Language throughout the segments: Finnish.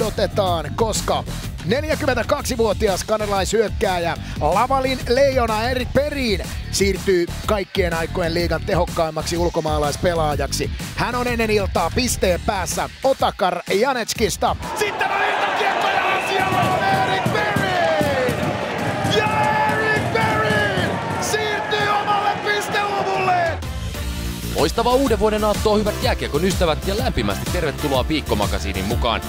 odotetaan, koska 42-vuotias kanalaisyökkääjä Lavalin leijona Erik Perin siirtyy kaikkien aikojen liigan tehokkaimmaksi ulkomaalaispelaajaksi. Hän on ennen iltaa pisteen päässä Otakar Janetskista. Sitten on iltakiekko ja siellä on Erik Perin! Ja Erik Perin siirtyy omalle pisteluvulle! Loistavaa uuden vuoden aattoa hyvät jääkiekon ystävät ja lämpimästi tervetuloa viikkomakasiinin mukaan.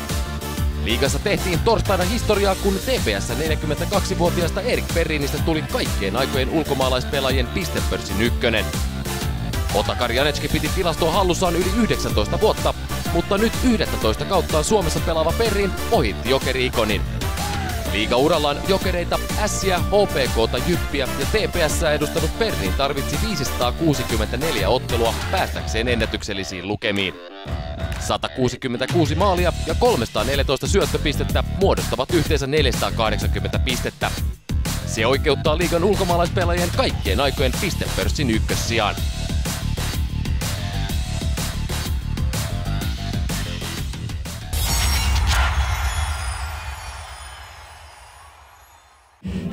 Liigassa tehtiin torstaina historiaa, kun TPS 42-vuotiaasta Erik Perrinistä tuli kaikkien aikojen ulkomaalaispelaajien pistepörssin ykkönen. Otakar Janetski piti tilastoa hallussaan yli 19 vuotta, mutta nyt 11 kauttaan Suomessa pelaava Perrin ohitti Jokeri-ikonin. Liigaurallaan jokereita, Ässiä, HPKta, Jyppiä ja TPS edustanut Perrin tarvitsi 564 ottelua päästäkseen ennätyksellisiin lukemiin. 166 maalia ja 314 syöttöpistettä muodostavat yhteensä 480 pistettä. Se oikeuttaa liigan ulkomaalaispelaajien kaikkien aikojen pistepörssin ykkössijaan.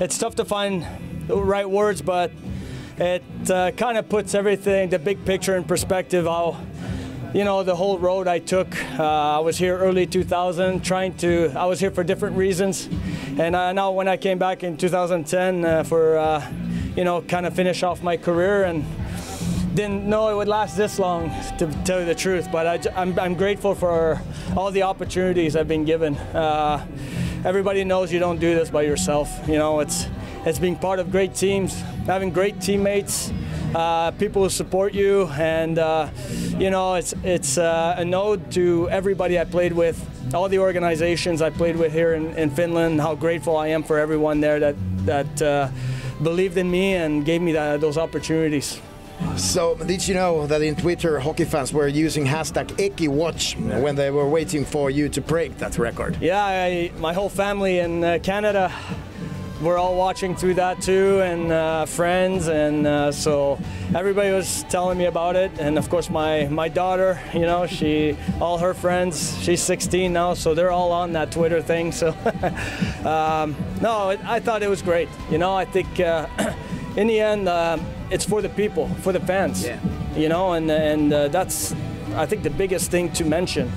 it's tough to find the right words, but it uh, kind of puts everything, the big picture in perspective. How, you know, the whole road I took. Uh, I was here early 2000, trying to. I was here for different reasons, and uh, now when I came back in 2010 uh, for, uh, you know, kind of finish off my career and. Didn't know it would last this long, to tell you the truth. But I, am grateful for all the opportunities I've been given. Uh, everybody knows you don't do this by yourself. You know, it's it's being part of great teams, having great teammates, uh, people who support you, and uh, you know, it's it's uh, a node to everybody I played with, all the organizations I played with here in, in Finland. How grateful I am for everyone there that that uh, believed in me and gave me that, those opportunities. So, did you know that in Twitter, hockey fans were using hashtag EkiWatch yeah. when they were waiting for you to break that record? Yeah, I, my whole family in uh, Canada we're all watching through that too, and uh, friends, and uh, so everybody was telling me about it. And of course, my my daughter, you know, she, all her friends, she's 16 now, so they're all on that Twitter thing. So, um, no, it, I thought it was great. You know, I think uh, in the end uh, it's for the people, for the fans. Yeah. You know, and and uh, that's I think the biggest thing to mention.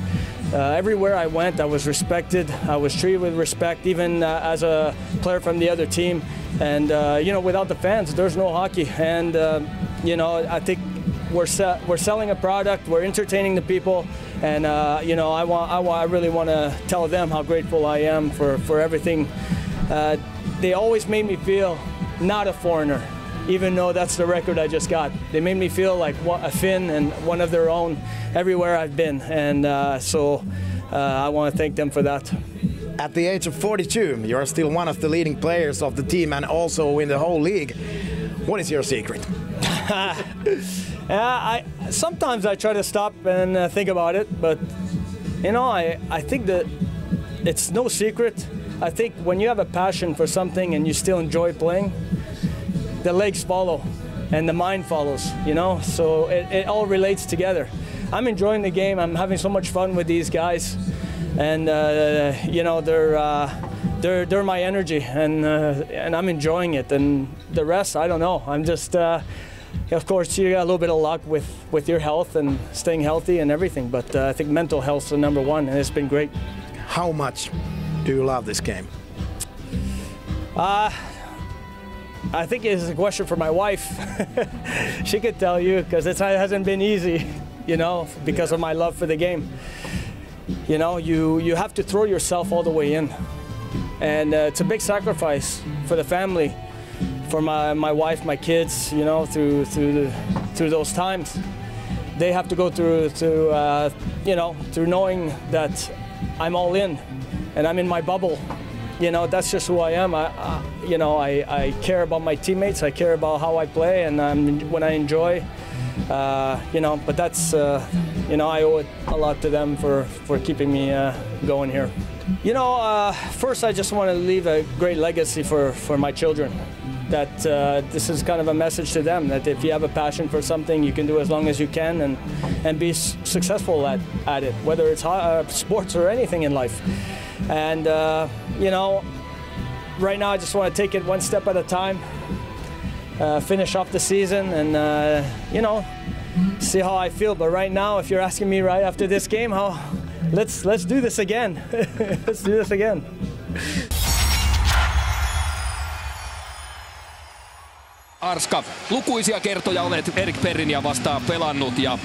Uh, everywhere I went, I was respected. I was treated with respect, even uh, as a player from the other team. And uh, you know, without the fans, there's no hockey. And uh, you know, I think we're se- we're selling a product. We're entertaining the people. And uh, you know, I want I, want, I really want to tell them how grateful I am for for everything. Uh, they always made me feel not a foreigner even though that's the record I just got. They made me feel like a Finn and one of their own everywhere I've been, and uh, so uh, I want to thank them for that. At the age of 42, you are still one of the leading players of the team and also in the whole league. What is your secret? I sometimes I try to stop and uh, think about it, but you know, I I think that it's no secret. I think when you have a passion for something and you still enjoy playing, the legs follow and the mind follows, you know? So it, it all relates together. I'm enjoying the game. I'm having so much fun with these guys. And, uh, you know, they're, uh, they're, they're my energy and, uh, and I'm enjoying it. And the rest, I don't know. I'm just, uh, of course, you got a little bit of luck with, with your health and staying healthy and everything. But uh, I think mental health is number one, and it's been great. How much do you love this game? Uh, I think it's a question for my wife. she could tell you because it hasn't been easy, you know, because of my love for the game. You know, you, you have to throw yourself all the way in. And uh, it's a big sacrifice for the family, for my, my wife, my kids, you know, through, through, the, through those times. They have to go through, through uh, you know, through knowing that I'm all in and I'm in my bubble you know that's just who I am. I, I, you know I, I care about my teammates. I care about how I play, and um, when I enjoy, uh, you know. But that's uh, you know I owe it a lot to them for for keeping me uh, going here. You know, uh, first I just want to leave a great legacy for for my children. that uh, this is kind of a message to them that if you have a passion for something, you can do as long as you can and and be successful at, at it, whether it's uh, sports or anything in life. And you know, right now I just want to take it one step at a time, uh, finish off the season, and uh, you know, see how I feel. But right now, if you're asking me right after this game, how let's let's do this again. let's do this again. Arska lukuisia kertoja olet Erik Perrinia vastaan pelannut ja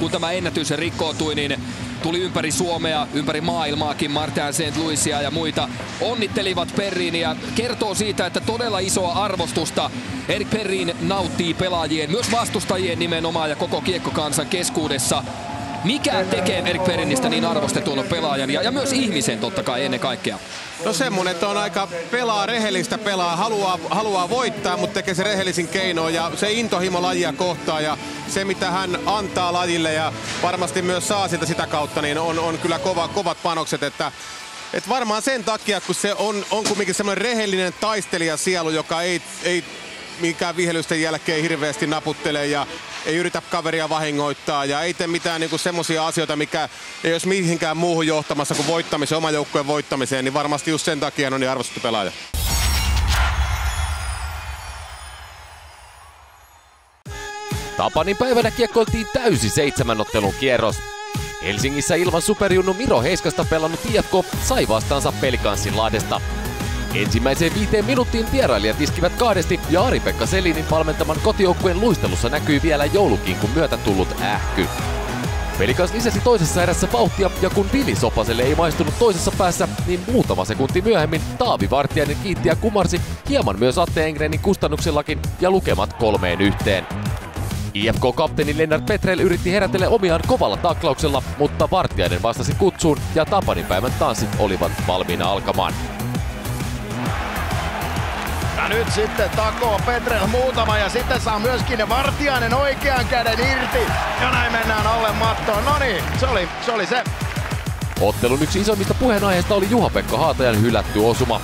kun tämä ennätys rikkoutui, niin tuli ympäri Suomea, ympäri maailmaakin, Martin St. Louisia ja muita onnittelivat Perriin ja kertoo siitä, että todella isoa arvostusta Erik Perrin nauttii pelaajien, myös vastustajien nimenomaan ja koko kiekkokansan keskuudessa. Mikä tekee Erik Perrinistä niin arvostetun pelaajan ja, ja myös ihmisen totta kai ennen kaikkea? No semmonen, että on aika pelaa rehellistä pelaa, haluaa, haluaa voittaa, mutta tekee se rehellisin keinoin ja se intohimo lajia kohtaan ja se mitä hän antaa lajille ja varmasti myös saa siltä sitä kautta, niin on, on kyllä kova, kovat panokset, että et varmaan sen takia, kun se on, on kumminkin semmoinen rehellinen taistelija sielu, joka ei, ei mikään vihelysten jälkeen hirveästi naputtele ja ei yritä kaveria vahingoittaa ja ei tee mitään niinku semmoisia asioita, mikä ei olisi mihinkään muuhun johtamassa kuin voittamiseen, oman joukkueen voittamiseen, niin varmasti just sen takia on niin arvostettu pelaaja. Tapanin päivänä kiekkoiltiin täysi seitsemänottelun kierros. Helsingissä ilman superjunnu Miro Heiskasta pelannut IFK sai vastaansa pelikanssin laadesta. Ensimmäiseen viiteen minuuttiin vierailijat iskivät kahdesti ja Ari-Pekka Selinin valmentaman kotijoukkueen luistelussa näkyi vielä joulukinkun myötä tullut ähky. Pelikans lisäsi toisessa erässä vauhtia ja kun Vili Sopaselle ei maistunut toisessa päässä, niin muutama sekunti myöhemmin Taavi Vartiainen kiitti ja kumarsi hieman myös Atte Engrenin kustannuksellakin ja lukemat kolmeen yhteen. IFK-kapteeni Lennart Petrel yritti herätellä omiaan kovalla taklauksella, mutta Vartiainen vastasi kutsuun ja Tapanin päivän tanssit olivat valmiina alkamaan. Ja nyt sitten takoo Petrel muutama ja sitten saa myöskin Vartiainen oikean käden irti. Ja näin mennään alle mattoon. No niin, se oli, se oli se. Ottelun yksi isoimmista puheenaiheista oli Juha-Pekka Haatajan hylätty osuma.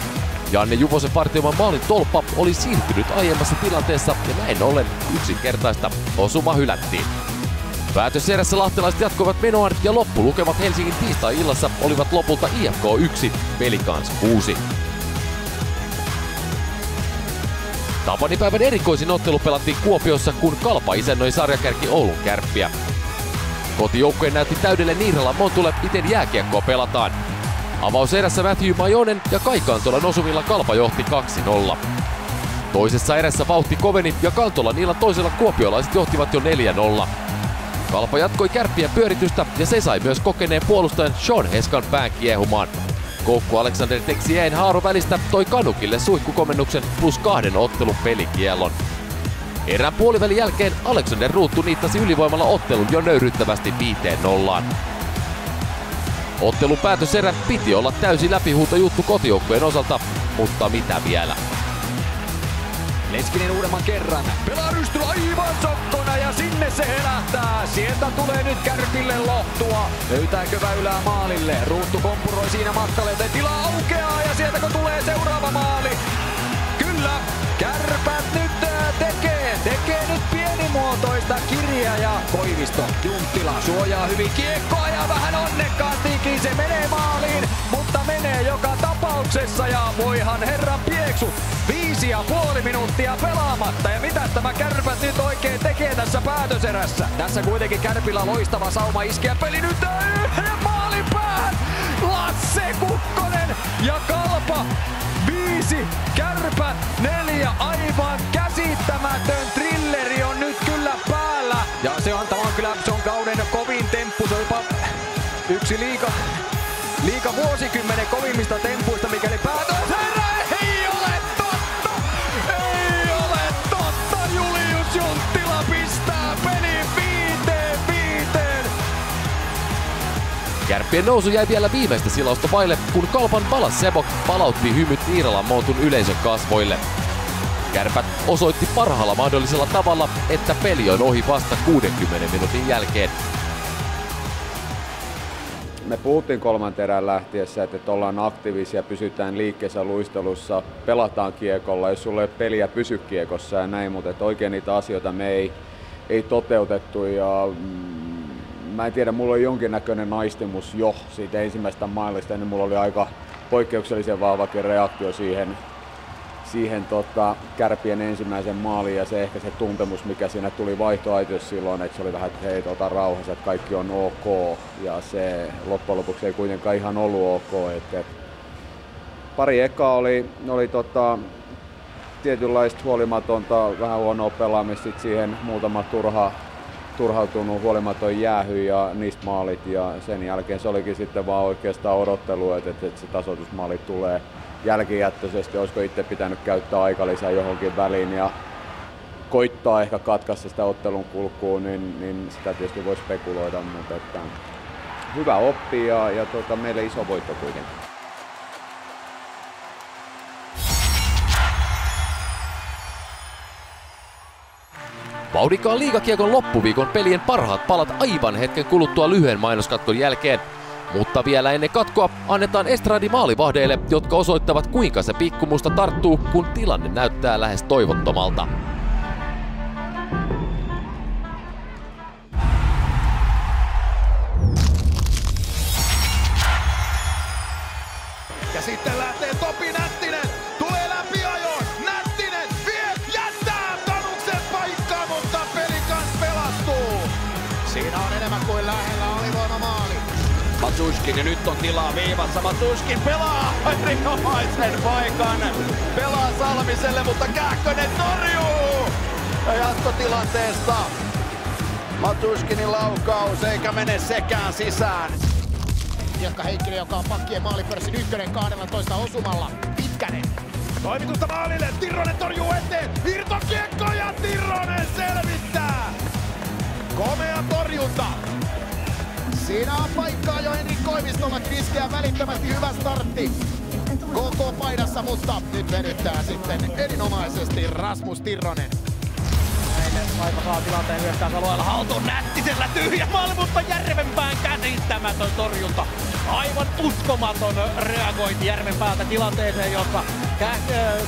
Janne Juvosen partioman maalin tolppa oli siirtynyt aiemmassa tilanteessa ja näin ollen yksinkertaista osuma hylättiin. Päätöserässä lahtelaiset jatkoivat menoaan ja loppulukemat Helsingin tiistai-illassa olivat lopulta IFK 1, Pelikans 6. Tapanipäivän erikoisin ottelu pelattiin Kuopiossa, kun Kalpa isännöi sarjakärki Oulun kärppiä. Kotijoukkue näytti täydelle Niiralan Montulle, miten jääkiekkoa pelataan. Avauserässä Matthew Majonen ja Kai Kantolan osumilla Kalpa johti 2-0. Toisessa erässä vauhti koveni ja Kantola niillä toisella kuopiolaiset johtivat jo 4-0. Kalpa jatkoi kärppien pyöritystä ja se sai myös kokeneen puolustajan Sean Heskan pään kiehumaan. Koukku Alexander Texien haaro välistä toi Kanukille suihkukomennuksen plus kahden ottelun pelikielon. Erän puolivälin jälkeen Alexander Ruuttu niittasi ylivoimalla ottelun jo nöyryttävästi viiteen nollaan. Ottelun päätöserä piti olla täysi läpihuuto juttu kotijoukkueen osalta, mutta mitä vielä? Leskinen uudemman kerran. Pelaa rysty aivan sokkona ja sinne se helähtää. Sieltä tulee nyt Kärpille lohtua. Löytääkö väylää maalille? Ruuttu kompuroi siinä matkalle, joten tila aukeaa ja sieltä kun tulee seuraava maali. Kyllä, Kärpät nyt tekee, tekee nyt pienimuotoista kirjaa ja Koivisto, Junttila suojaa hyvin kiekkoa ja vähän onnekkaatikin se menee maaliin, mutta menee joka tapauksessa ja voihan herran pieksu. Viisi ja puoli minuuttia pelaamatta ja mitä tämä Kärpät nyt oikein tekee tässä päätöserässä? Tässä kuitenkin Kärpillä loistava sauma iskeä peli nyt yhden maalin päähän. Lasse Kukkonen ja Kalpa viisi, kärpät neljä, aivan käsittämätön trilleri on nyt kyllä päällä. Ja se on, tämä on kyllä, se on kauden kovin temppu, se on jopa yksi liika, liika vuosikymmenen kovimmista tempuista, mikäli päätöserä Kärppien nousu jäi vielä viimeistä silausta vaille, kun Kalpan Palas Sebok palautti hymyt Niiralan mootun yleisön kasvoille. Kärpät osoitti parhaalla mahdollisella tavalla, että peli on ohi vasta 60 minuutin jälkeen. me puhuttiin kolmanten erään lähtiessä, että, ollaan aktiivisia, pysytään liikkeessä luistelussa, pelataan kiekolla, jos sulla ei peliä, pysy kiekossa ja näin, mutta oikein niitä asioita me ei, ei toteutettu ja mm, mä en tiedä, mulla oli jonkinnäköinen naistimus jo siitä ensimmäistä mailista, niin mulla oli aika poikkeuksellisen vahvakin reaktio siihen, siihen tota, kärpien ensimmäisen maaliin ja se ehkä se tuntemus, mikä siinä tuli vaihtoaitiossa silloin, että se oli vähän, että hei, tota, rauhassa, että kaikki on ok ja se loppujen lopuksi ei kuitenkaan ihan ollut ok. Että, pari eka oli, oli tota, tietynlaista huolimatonta, vähän huonoa pelaamista, siihen muutama turha, turhautunut huolimaton jäähy ja niistä maalit ja sen jälkeen se olikin sitten vaan oikeastaan odottelu, että, että se tasoitusmaali tulee jälkijättöisesti, olisiko itse pitänyt käyttää aikalisää johonkin väliin ja koittaa ehkä katkaista sitä ottelun kulkuun, niin, niin sitä tietysti voi spekuloida, mutta että hyvä oppi ja, ja tota, meille iso voitto kuitenkin. Vauhdikkaan liigakiekon loppuviikon pelien parhaat palat aivan hetken kuluttua lyhyen mainoskatkon jälkeen. Mutta vielä ennen katkoa annetaan estradi maalivahdeille, jotka osoittavat kuinka se pikkumusta tarttuu, kun tilanne näyttää lähes toivottomalta. Matsuskin ja nyt on tilaa viivassa. Matsuskin pelaa erinomaisen paikan. Pelaa Salmiselle, mutta Kähkönen torjuu. Ja jatkotilanteesta Matuskinin laukaus eikä mene sekään sisään. Jekka Heikkinen, joka on pakkien maalipörssin ykkönen 12 osumalla. Pitkänen. Toimitusta maalille. Tirronen torjuu eteen. Irtokiekko ja Tirronen selvittää. Komea torjunta. Siinä on paikkaa jo Henrik Koivistolla Kristian välittömästi hyvä startti. KK paidassa, mutta nyt venyttää sitten erinomaisesti Rasmus Tirronen. Saipa saa tilanteen hyökkäysalueella haltuun nättisellä tyhjä maali, mutta Järvenpään käsittämätön torjunta. Aivan uskomaton reagointi Järvenpäältä tilanteeseen, jossa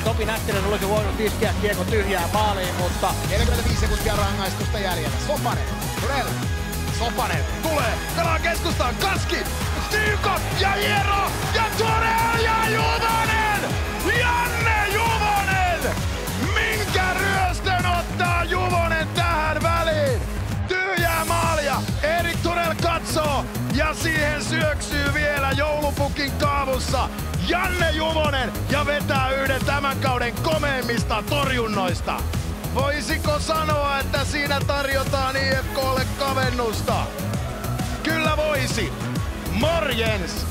Topi Nättinen olisi voinut iskeä kiekko tyhjää maaliin, mutta 45 sekuntia rangaistusta jäljellä. Sopanen, Turell, Sopanen tulee, pelaa keskustaan, Kaski, Stiukot ja Hiero ja Torel ja Juvonen! Janne Juvonen! Minkä ryöstön ottaa Juvonen tähän väliin? Tyhjää maalia, Erik Turel katsoo ja siihen syöksyy vielä joulupukin kaavussa Janne Juvonen ja vetää yhden tämän kauden komeimmista torjunnoista. Voisiko sanoa, että siinä tarjotaan IFKlle kavennusta? Kyllä voisi. Morjens!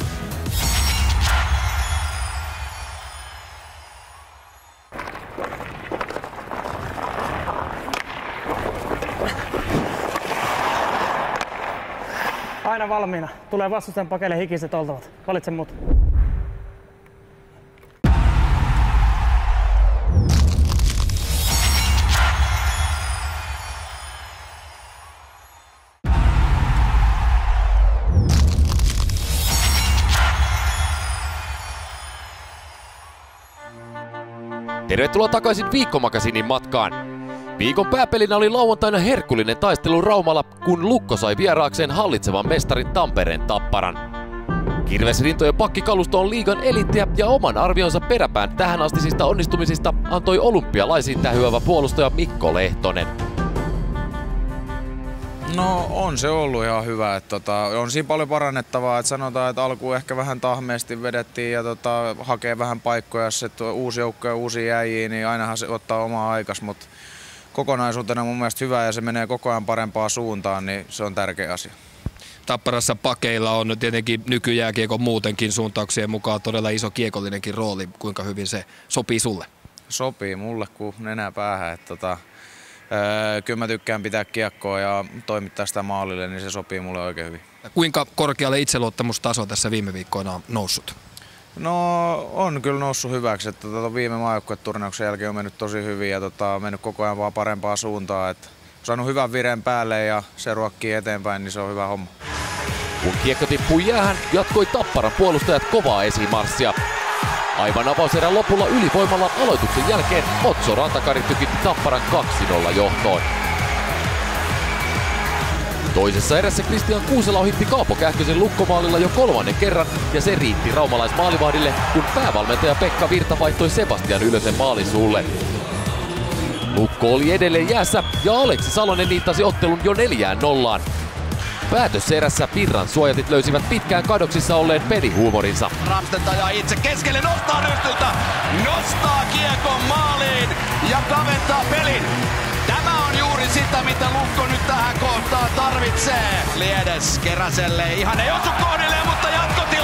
aina valmiina. Tulee vastustajan pakeille hikiset oltavat. Valitse mut. Tervetuloa takaisin viikkomakasinin matkaan. Viikon pääpelinä oli lauantaina herkullinen taistelu Raumalla, kun Lukko sai vieraakseen hallitsevan mestarin Tampereen Tapparan. Kirvesrintojen pakkikalusto on liigan elittiä ja oman arvionsa peräpään tähän astisista onnistumisista antoi olympialaisiin tähyävä puolustaja Mikko Lehtonen. No on se ollut ihan hyvä. Että tota, on siinä paljon parannettavaa. Että sanotaan, että alkuun ehkä vähän tahmeesti vedettiin ja tota, hakee vähän paikkoja. Jos uusi joukko ja uusi jäjiä, niin ainahan se ottaa omaa aikas. Mutta kokonaisuutena mun mielestä hyvä ja se menee koko ajan parempaan suuntaan, niin se on tärkeä asia. Tapparassa pakeilla on tietenkin nykyjääkiekon muutenkin suuntauksien mukaan todella iso kiekollinenkin rooli. Kuinka hyvin se sopii sulle? Sopii mulle kuin nenä päähän. Että tota, kyllä mä tykkään pitää kiekkoa ja toimittaa sitä maalille, niin se sopii mulle oikein hyvin. Kuinka korkealle itseluottamustaso tässä viime viikkoina on noussut? No on kyllä noussut hyväksi, että tota, viime maajoukkueturnauksen jälkeen on mennyt tosi hyvin ja tota, mennyt koko ajan vaan parempaa suuntaan. Että on saanut hyvän vireen päälle ja se ruokkii eteenpäin, niin se on hyvä homma. Kun kiekko tippui jäähän, jatkoi Tapparan puolustajat kovaa esimarssia. Aivan avauserän lopulla ylivoimalla aloituksen jälkeen Otso Rantakari tykitti Tapparan 2-0 johtoon. Toisessa erässä Kristian Kuusela ohitti Kaapo Kähkösen lukkomaalilla jo kolmannen kerran ja se riitti raumalaismaalivahdille, kun päävalmentaja Pekka Virta vaihtoi Sebastian Ylösen maalin sulle. Lukko oli edelleen jäässä ja Aleksi Salonen niittasi ottelun jo neljään nollaan. Päätöserässä Pirran suojatit löysivät pitkään kadoksissa olleen pelihuumorinsa. Ramstedt ajaa itse keskelle, nostaa rystyltä, nostaa kiekon maaliin ja kaventaa pelin. Tämä on juuri sitä, mitä Lukko nyt tähän kohtaan tarvitsee. Liedes Keräselle ihan ei osu kohdilleen, mutta jatkotilanteessa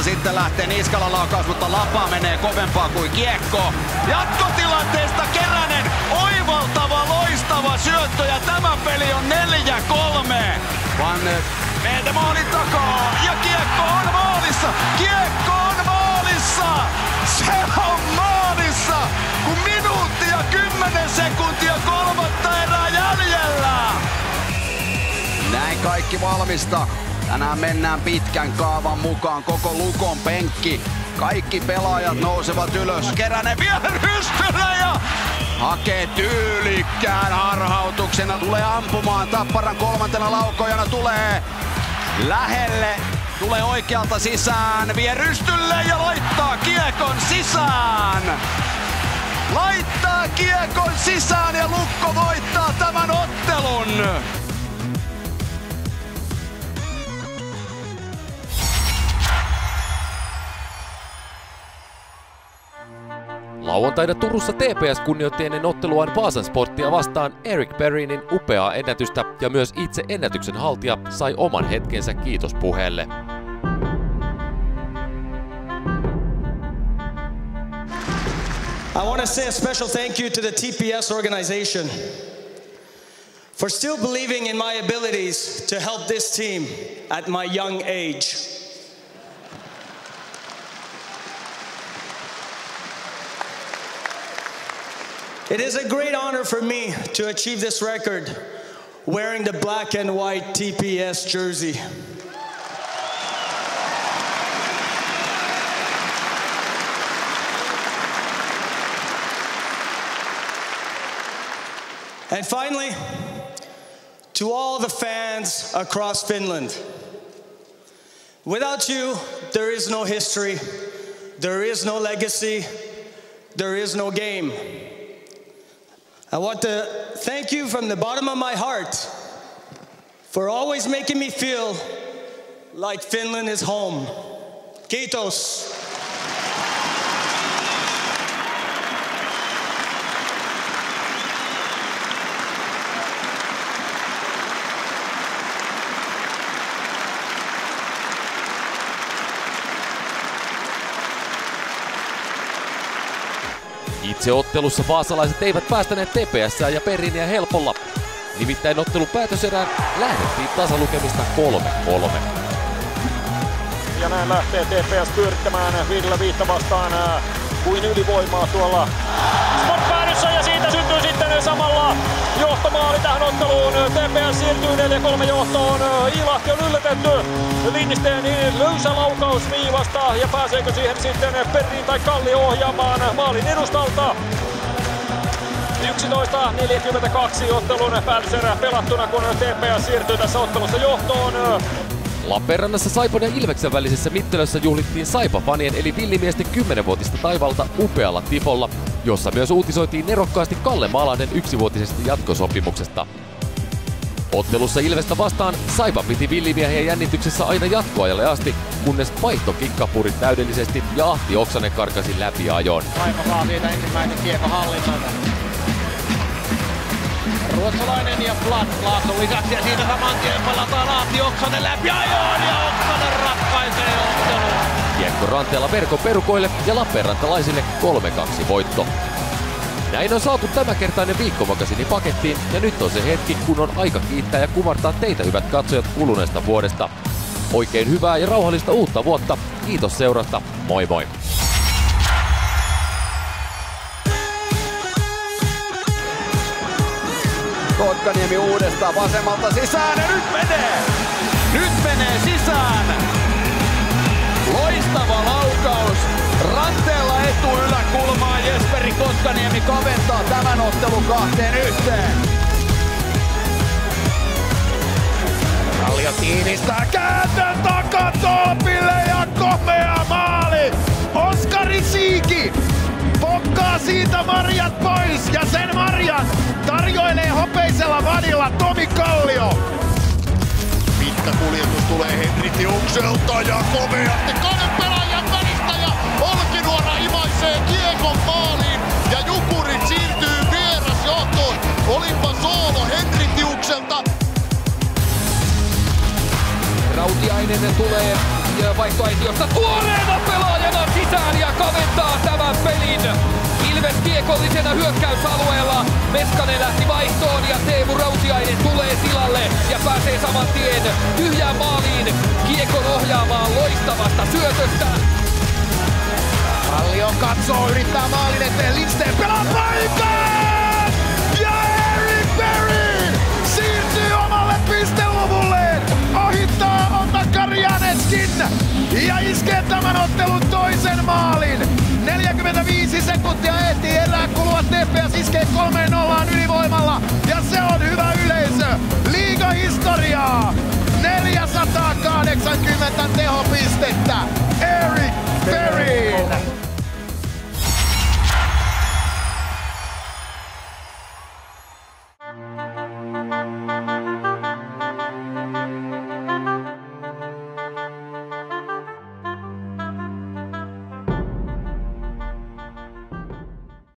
Sitten lähtee Niskala laukaus, mutta Lapa menee kovempaa kuin kiekko. Jatkotilanteesta Keränen, oivaltava, loistava syöttö ja tämä peli on 4-3. Van Meiltä maalin takaa ja kiekko on maalissa! Kiekko on maalissa! Se on maalissa! Kun minuutti ja 10 sekuntia kolmatta erää jäljellä! Näin kaikki valmista. Tänään mennään pitkän kaavan mukaan koko Lukon penkki. Kaikki pelaajat nousevat ylös. Keränen vielä rystyllä ja hakee tyylikkään harhautuksena. Tulee ampumaan Tapparan kolmantena laukojana. Tulee lähelle. Tulee oikealta sisään. Vie rystylle ja laittaa kiekon sisään. Laittaa kiekon sisään ja Lukko voittaa tämän ottelun. Lauantaina Turussa TPS kunnioitti ennen otteluaan Vaasan sporttia vastaan Eric Perrinin upeaa ennätystä ja myös itse ennätyksen haltija sai oman hetkensä kiitospuheelle. I want to say a special thank you to the TPS organization for still believing in my abilities to help this team at my young age. It is a great honor for me to achieve this record wearing the black and white TPS jersey. And finally, to all the fans across Finland. Without you, there is no history, there is no legacy, there is no game. I want to thank you from the bottom of my heart for always making me feel like Finland is home. Kiitos. Itse ottelussa vaasalaiset eivät päästäneet TPS ja Periniä helpolla. Nimittäin ottelun päätöserään lähdettiin tasalukemista 3-3. Ja näin lähtee TPS pyörittämään viidellä viittä vastaan ää, kuin ylivoimaa tuolla Sport johtomaali tähän otteluun. TPS siirtyy 4-3 johtoon. Ilahti on yllätetty. Linnisteen löysä laukaus viivasta ja pääseekö siihen sitten Perriin tai Kalli ohjaamaan maalin edustalta. 11.42 ottelun päätöserä pelattuna, kun TPS siirtyy tässä ottelussa johtoon. Lappeenrannassa Saipan ja Ilveksen välisessä mittelössä juhlittiin Saipa-fanien eli villimiesten 10-vuotista taivalta upealla tipolla, jossa myös uutisoitiin nerokkaasti Kalle Maalainen yksivuotisesta jatkosopimuksesta. Ottelussa Ilvestä vastaan Saipa piti villimiehiä jännityksessä aina jatkoajalle asti, kunnes vaihto kikkapuri täydellisesti ja Ahti Oksanen karkasi läpi ajon. Saipa saa siitä ensimmäisen kiekko hallintaan. Ruotsalainen ja Vlad Laakson lisäksi ja siinä saman tien pelataan Ahti Oksanen läpi ajoon ja Oksanen ratkaisee ranteella verkon perukoille ja Lappeenrantalaisille 3-2 voitto. Näin on saatu tämänkertainen viikkomakasini pakettiin ja nyt on se hetki, kun on aika kiittää ja kumartaa teitä hyvät katsojat kuluneesta vuodesta. Oikein hyvää ja rauhallista uutta vuotta. Kiitos seurasta. Moi moi! Kotkaniemi uudestaan vasemmalta sisään ja nyt menee! Nyt menee sisään! Loistava laukaus! Ranteella etu yläkulmaan Jesperi Kotkaniemi kaventaa tämän ottelun kahteen yhteen. Kallio tiivistää kääntön takatolpille ja komea maali! Oskari Siiki pokkaa siitä marjat pois ja sen marjan tarjoilee hopeisella vadilla Tomi Kallio. Pitkä kuljetus tulee Henri Tiukselta ja komeasti kahden pelaajan välistä ja Olkinuora imaisee kiekon maaliin ja Jukurit siirtyy vierasjohtoon. Olipa soolo Henri Tiukselta Rautiainen tulee vaihtoaitiosta tuoreena pelaajana sisään ja kaventaa tämän pelin. Ilves kiekollisena hyökkäysalueella. Meskanen lähti vaihtoon ja Teemu Rautiainen tulee tilalle ja pääsee saman tien tyhjään maaliin kiekon ohjaamaan loistavasta syötöstä. Kallio katsoo, yrittää maalin eteen, Lindsten pelaa paikan! TPS iskee 3-0 ylivoimalla ja se on hyvä yleisö. Liiga historiaa. 480 tehopistettä. Eric Berry.